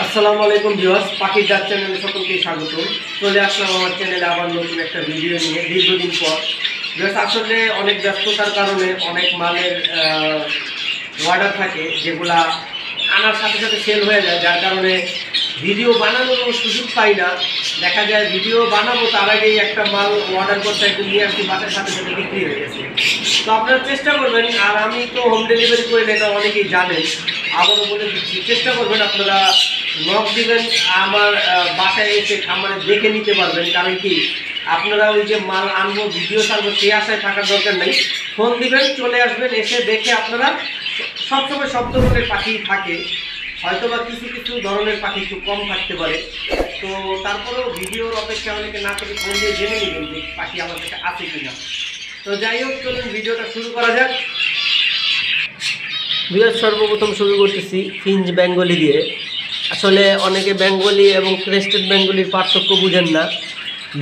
আসসালামু আলাইকুম ভিউয়ার্স, পাখির ডাক চ্যানেলে সকলকে স্বাগত চলে আসলাম আমার চ্যানেলে আবার নতুন একটা ভিডিও নিয়ে, দীর্ঘদিন পর। ভিউয়ার্স, আসলে অনেক ব্যস্ততার কারণে অনেক মালের অর্ডার থাকে, যেগুলা আনার সাথে সাথে সেল হয়ে যায়, যার কারণে ভিডিও বানানোর সুযোগ পাই না। দেখা যায় ভিডিও বানাবো, তার আগেই একটা মাল অর্ডার করতে একদম নিয়ে আসছি বাসার সাথে সাথে বিক্রি হয়ে গেছে। তো আপনারা চেষ্টা করবেন, আর আমি তো হোম ডেলিভারি করে এটা অনেকেই জানেন আবারও বলে দিচ্ছি, চেষ্টা করবেন আপনারা নখ দিবেন, আমার বাসায় এসে খামারে দেখে নিতে পারবেন, কারণ কি, আপনারা ওই যে মাল আনব, ভিডিও ছাড়বো, সে আশায় থাকার দরকার নেই। ফোন দিবেন, চলে আসবেন, এসে দেখে আপনারা সবসময় সব ধরনের পাখি থাকে। হয়তো বা কিছু কিছু ধরনের পাখি একটু কম থাকতে পারে। তো তারপরেও ভিডিওর অপেক্ষা অনেকে না থেকে ফোন দিয়ে জেনে নেবেন যে পাখি আমার কাছে আছে কিনা। তো যাই হোক, চলুন ভিডিওটা শুরু করা যাক। বিরাট সর্বপ্রথম শুরু করতেছি ফিঞ্জ বেঙ্গলি দিয়ে। আসলে অনেকে বেঙ্গলি এবং ক্রেস্টেড বেঙ্গলির পার্থক্য বুঝেন না।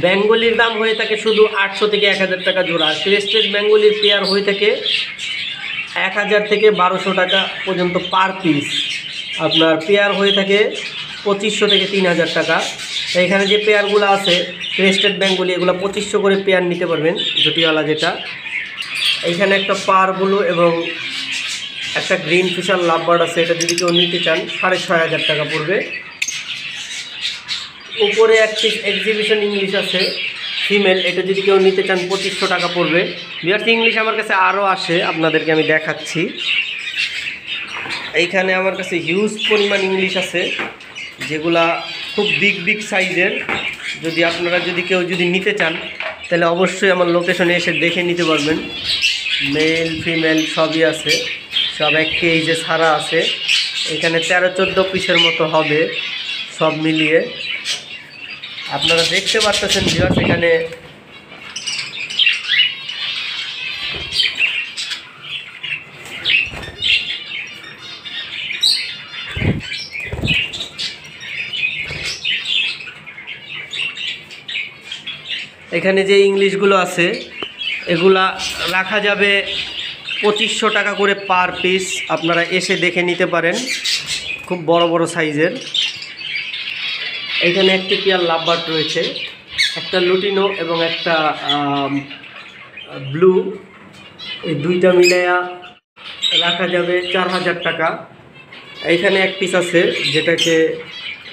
বেঙ্গলির দাম হয়ে থাকে শুধু আটশো থেকে এক হাজার টাকা জোড়া। ক্রেস্টেড বেঙ্গলির পেয়ার হয়ে থাকে এক হাজার থেকে বারোশো টাকা পর্যন্ত পার পিস আপনার পেয়ার হয়ে থাকে পঁচিশশো থেকে তিন হাজার টাকা। এখানে যে পেয়ারগুলো আছে ক্রেস্টেড বেঙ্গলি এগুলো পঁচিশশো করে পেয়ার নিতে পারবেন, জুটিওয়ালা যেটা। এইখানে একটা পার এবং একটা গ্রিন ফিশার লাভবার্ড আছে, এটা যদি কেউ নিতে চান, সাড়ে ছয় হাজার টাকা পড়বে। উপরে একটি এক্সিবিশন ইংলিশ আছে ফিমেল এটা যদি কেউ নিতে চান, পঁচিশশো টাকা পড়বে। বিয়ার্স ইংলিশ আমার কাছে আরও আসে, আপনাদেরকে আমি দেখাচ্ছি। এইখানে আমার কাছে হিউজ পরিমাণ ইংলিশ আছে, যেগুলা খুব বিগ বিগ সাইজের যদি আপনারা, যদি কেউ যদি নিতে চান, তাহলে অবশ্যই আমার লোকেশনে এসে দেখে নিতে পারবেন। মেল ফিমেল সবই আছে, সব এক কেজে সারা আছে। এখানে তেরো, চোদ্দ পিসের মতো হবে, সব মিলিয়ে। আপনারা দেখতে পারতেছেন ভিউয়ার্স এখানে এখানে যে ইংলিশগুলো আছে, এগুলা রাখা যাবে পঁচিশশো টাকা করে পার পিস। আপনারা এসে দেখে নিতে পারেন, খুব বড় বড় সাইজের। এখানে একটি পেয়ার লাভবার্ড রয়েছে, একটা লুটিনো এবং একটা ব্লু। এই দুইটা মিলাইয়া রাখা যাবে চার হাজার টাকা। এইখানে এক পিস আছে, যেটাকে,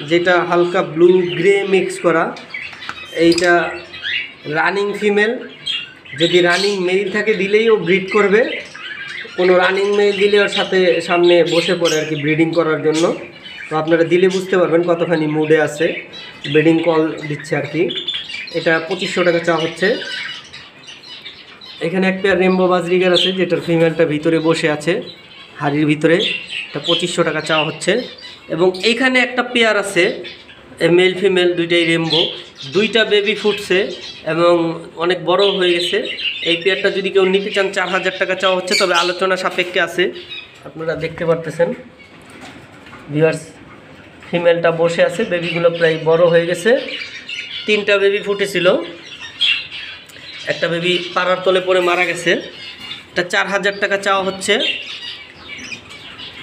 যেটা হালকা ব্লু গ্রে মিক্স করা। এইটা রানিং ফিমেল যদি রানিং মেল থাকে দিলেই ও ব্রিড করবে। কোনো রানিং মেল দিলে ওর সাথে সামনে বসে পড়ে আর কি ব্রিডিং করার জন্য। তো আপনারা দিলে বুঝতে পারবেন কতখানি মুডে আছে। ব্রিডিং কল দিচ্ছে আর কি। এটা পঁচিশশো টাকা চা হচ্ছে। এখানে একটা রেমবো বাজরিগার আছে, যেটার ফিমেলটা ভিতরে বসে আছে, হাড়ির ভিতরে। এটা পঁচিশশো টাকা চাওয়া হচ্ছে। এবং এইখানে একটা পেয়ার আছে মেল ফিমেল দুইটাই রেমবো দুইটা বেবি ফুটছে এবং অনেক বড় হয়ে গেছে। এই পেয়ারটা যদি কেউ নিতে চান, চার হাজার টাকা চাওয়া হচ্ছে, তবে আলোচনা সাপেক্ষে আছে। আপনারা দেখতে পারতেছেন। ভিউয়ার্স ফিমেলটা বসে আছে বেবিগুলো প্রায় বড় হয়ে গেছে। তিনটা বেবি ফুটেছিল। একটা বেবি পাড়ার তলে পড়ে মারা গেছে। এটা চার হাজার টাকা চাওয়া হচ্ছে।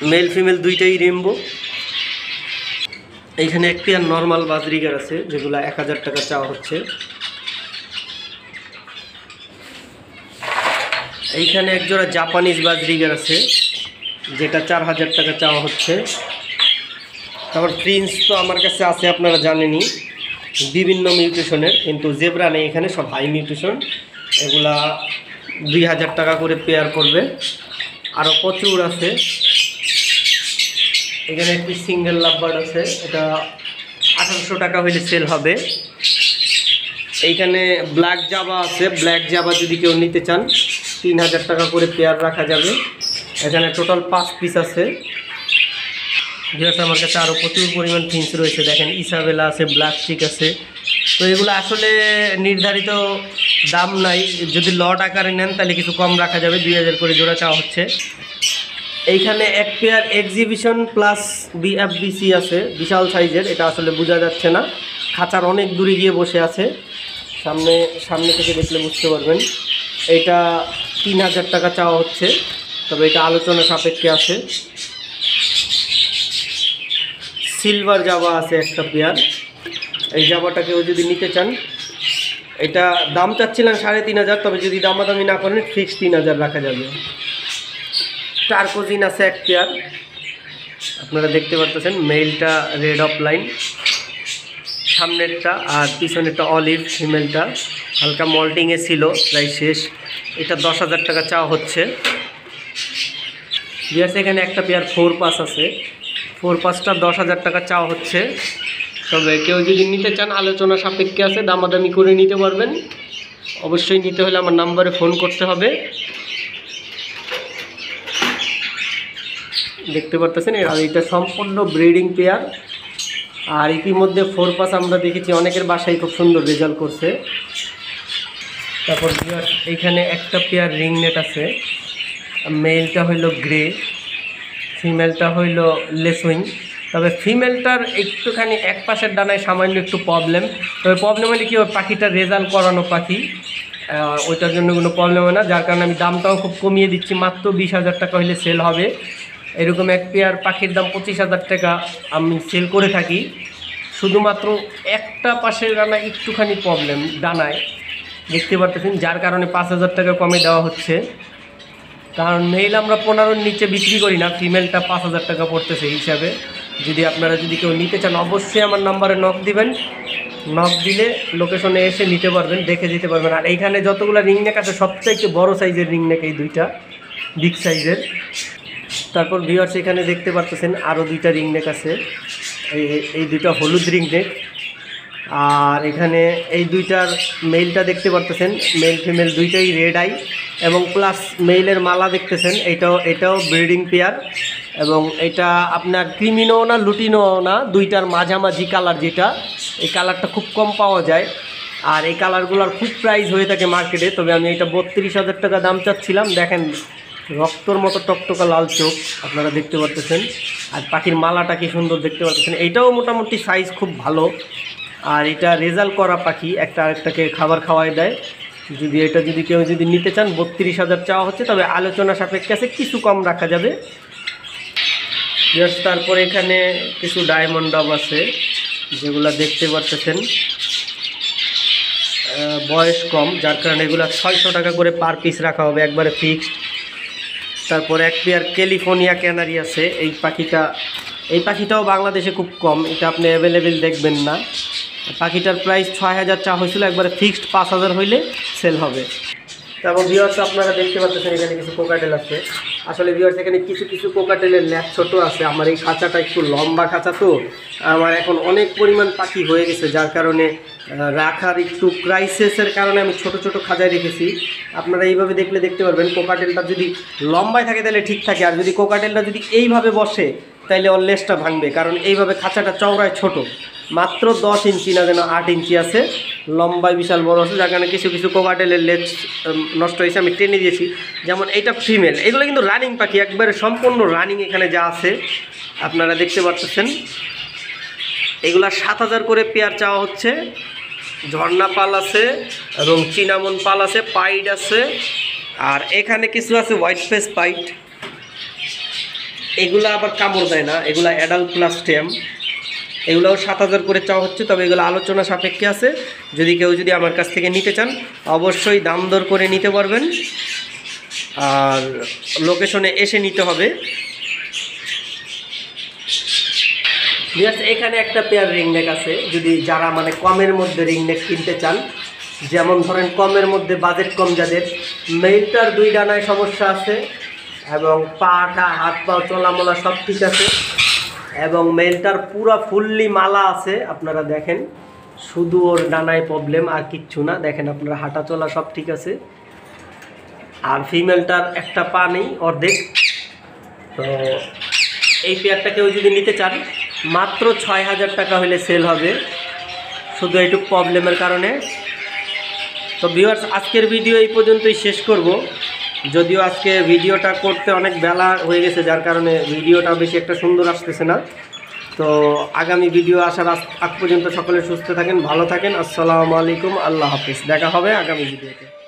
মেল ফিমেল দুইটাই রেমবো এইখানে একটি আর নর্মাল বাজরিগার আছে, যেগুলো এক হাজার টাকা চাওয়া হচ্ছে। এইখানে একজোড়া জাপানিজ বাজরিগার আছে, যেটা চার হাজার টাকা চাওয়া হচ্ছে। তারপর প্রিন্স তো আমার কাছে আছে, আপনারা জানেনই। বিভিন্ন মিউটেশনের, কিন্তু জেব্রা নেই এখানে, সব হাই মিউটেশন। এগুলা দুই হাজার টাকা করে পেয়ার করবে। আরও প্রচুর আছে। এখানে একটি সিঙ্গেল লাভবার্ড আছে, এটা আঠারোশো টাকা হইলে সেল হবে। এইখানে ব্ল্যাক জাবা আছে ব্ল্যাক জাবা যদি কেউ নিতে চান, তিন হাজার টাকা করে পেয়ার রাখা যাবে। এখানে টোটাল পাঁচ পিস আছে। যেহেতু আমার কাছে আরও প্রচুর পরিমাণ থিংস রয়েছে। দেখেন ইসাবেলা আছে ব্ল্যাক চিক আছে। তো এগুলো আসলে নির্ধারিত দাম নাই। যদি লট আকারে নেন, তাহলে কিছু কম রাখা যাবে। দুই হাজার করে জোড়া চাওয়া হচ্ছে। এইখানে এক পেয়ার এক্সিবিশন প্লাস বিএফবিসি আছে, বিশাল সাইজের এটা আসলে বোঝা যাচ্ছে না। খাঁচার অনেক দূরে গিয়ে বসে আছে। সামনে সামনে থেকে দেখলে বুঝতে পারবেন। এটা তিন হাজার টাকা চাওয়া হচ্ছে, তবে এটা আলোচনা সাপেক্ষে আছে। সিলভার জাবা আছে একটা পেয়ার এই জাবাটা কেউ যদি নিতে চান, এটা দাম চাচ্ছিলেন সাড়ে তিন হাজার, তবে যদি দামাদামি না করেন ফিক্স তিন হাজার রাখা যাবে। টার্কোজিন আছে এক পেয়ার। আপনারা দেখতে পারতেছেন মেলটা রেড অফ লাইন। সামনেরটা আর পিছনেরটা অলিভ, ফিমেলটা। হালকা মল্টিংয়ে ছিল, প্রায় শেষ। এটা দশ হাজার টাকা চাওয়া হচ্ছে। বিয়ার্স এখানে একটা পেয়ার ফোর পাস আছে। ফোর পাসটা দশ হাজার টাকা চাওয়া হচ্ছে। তবে কেউ যদি নিতে চান, আলোচনা সাপেক্ষে আছে, দামাদামি করে নিতে পারবেন। অবশ্যই নিতে হলে আমার নাম্বারে ফোন করতে হবে। দেখতে পারতেছেন, আর এটা সম্পূর্ণ ব্রিডিং পেয়ার আর ইতিমধ্যে ফোর পাস আমরা দেখেছি, অনেকের বাসায় খুব সুন্দর রেজাল্ট করছে। তারপর এইখানে একটা পেয়ার রিং নেট আছে। মেলটা হইল গ্রে ফিমেলটা হইল লেসুইং। তবে ফিমেলটার একটুখানি এক পাশের ডানায় সামান্য একটু প্রবলেম তবে প্রবলেম হলে কি, ওই পাখিটার রেজাল্ট করানো পাখি। ওইটার জন্য কোনো প্রবলেম হয় না। যার কারণে আমি দামটাও খুব কমিয়ে দিচ্ছি। মাত্র বিশ হাজার টাকা হলে সেল হবে। এরকম এক পেয়ার পাখির দাম পঁচিশ হাজার টাকা আমি সেল করে থাকি। শুধুমাত্র একটা পাশের ডানা একটুখানি প্রবলেম ডানায় দেখতে পারতেছেন, যার কারণে পাঁচ হাজার টাকা কমে দেওয়া হচ্ছে। কারণ মেল আমরা পনেরোর নিচে বিক্রি করি না ফিমেলটা পাঁচ হাজার টাকা পড়তেছে হিসাবে। যদি আপনারা যদি কেউ নিতে চান, অবশ্যই আমার নাম্বারে নক দিবেন। নক দিলে লোকেশনে এসে নিতে পারবেন, দেখে যেতে পারবেন। আর এইখানে যতগুলো রিংনেক আছে, সবচাইতে বড় সাইজের রিংনেক এই দুইটা বিগ সাইজের তারপর ভিউয়ার্স এখানে দেখতে পারতেছেন আরও দুইটা রিংনেক আছে। এই এই দুইটা হলুদ রিংনেক আর এখানে এই দুইটার মেইলটা দেখতে পারতেছেন মেল ফিমেল দুইটাই রেড আই এবং প্লাস মেইলের মালা দেখতেছেন, এটাও এটাও ব্রিডিং পেয়ার এবং এটা আপনার ক্রিমিনো না লুটিনো না, দুইটার মাঝামাঝি কালার যেটা, এই কালারটা খুব কম পাওয়া যায়। আর এই কালারগুলোর খুব প্রাইস হয়ে থাকে মার্কেটে তবে আমি এটা বত্রিশ হাজার টাকা দাম চাচ্ছিলাম, দেখেন রক্তর মতো টকটকা লাল চোখ আপনারা দেখতে পারতেছেন। আর পাখির মালাটা কি সুন্দর দেখতে পারতেছেন। এটাও মোটামুটি সাইজ খুব ভালো। আর এটা রেজাল্ট করা পাখি একটা আরেকটাকে খাবার খাওয়াই দেয়। যদি এটা যদি কেউ যদি নিতে চান বত্রিশ হাজার চাওয়া হচ্ছে তবে আলোচনা সাপেক্ষে আছে কিছু কম রাখা যাবে। তারপরে এখানে কিছু ডায়মন্ড ডব আছে যেগুলো দেখতে আহ, বয়স কম যার কারণে এগুলো ছয়শো টাকা করে পার পিস রাখা হবে একবারে ফিক্সড তারপর এক পেয়ার ক্যালিফোর্নিয়া ক্যানারি আছে। এই পাখিটা, এই পাখিটাও বাংলাদেশে খুব কম, এটা আপনি অ্যাভেলেবেল দেখবেন না। পাখিটার প্রাইস ছয় হাজার চা হয়েছিল একবারে ফিক্সড পাঁচ হাজার হইলে সেল হবে। তারপর ভিওয়ার্স আপনারা দেখতে পাচ্ছেন এখানে কিছু কোকাটেল আছে। আসলে ভিওয়ার্স এখানে কিছু কিছু কোকাটেলের ল্যাপ ছোট আছে। আমার এই খাঁচাটা একটু লম্বা খাঁচা তো। আমার এখন অনেক পরিমাণ পাখি হয়ে গেছে, যার কারণে রাখার একটু ক্রাইসিসের কারণে আমি ছোট ছোট খাঁচায় রেখেছি। আপনারা এইভাবে দেখলে দেখতে পারবেন কোকাটেলটা যদি লম্বায় থাকে তাহলে ঠিক থাকে। আর যদি কোকাটেলটা যদি এইভাবে বসে তাইলে ওর লেজটা ভাঙবে। কারণ এইভাবে খাঁচাটা চওড়ায় ছোট। মাত্র দশ ইঞ্চি না যেন আট ইঞ্চি আছে। লম্বায় বিশাল বড় আছে, যার কারণে কিছু কিছু কোকাটেলের লেজ নষ্ট হয়েছে, আমি টেনে দিয়েছি। যেমন এইটা ফিমেল এগুলো কিন্তু রানিং পাখি, একবারে সম্পূর্ণ রানিং এখানে যা আছে, আপনারা দেখতে পাচ্ছেন এগুলা সাত হাজার করে পেয়ার চাওয়া হচ্ছে। ঝর্ণা পাল আছে এবং চিনামন পাল আছে, পাইড আছে। আর এখানে কিছু আছে হোয়াইট ফেস পাইট এগুলা আবার কামড় দেয় না, এগুলা অ্যাডাল্ট প্লাস টেম এগুলোও সাত হাজার করে চাওয়া হচ্ছে, তবে এগুলো আলোচনা সাপেক্ষে আছে। যদি কেউ যদি আমার কাছ থেকে নিতে চান, অবশ্যই দাম দর করে নিতে পারবেন। আর লোকেশনে এসে নিতে হবে। এখানে একটা পেয়ার রিংনেক আছে। যদি যারা মানে কমের মধ্যে রিংনেক কিনতে চান, যেমন ধরেন কমের মধ্যে বাজেট কম যাদের মেইলটার দুই ডানায় সমস্যা আছে এবং পাটা হাত পা চলামলা সব ঠিক আছে। এবং মেলটার পুরো ফুললি মালা আছে, আপনারা দেখেন। শুধু ওর ডানায় প্রবলেম আর কিচ্ছু না। দেখেন আপনারা, হাঁটা চলা সব ঠিক আছে। আর ফিমেলটার একটা পা নেই অর্ধেক। তো এই পেয়ারটা কেউ যদি নিতে চান, মাত্র ছয় হাজার টাকা হলে সেল হবে। শুধু এইটুক প্রবলেমের কারণে। তো ভিউয়ার্স আজকের ভিডিও এই পর্যন্তই শেষ করব। যদিও আজকে ভিডিওটা করতে অনেক বেলা হয়ে গেছে, যার কারণে ভিডিওটা বেশি একটা সুন্দর আসতেছে না। তো আগামী ভিডিও আসার আগ- পর্যন্ত সকলে সুস্থ থাকেন, ভালো থাকেন। আসসালামু আলাইকুম, আল্লাহ হাফিজ। দেখা হবে আগামী ভিডিওতে।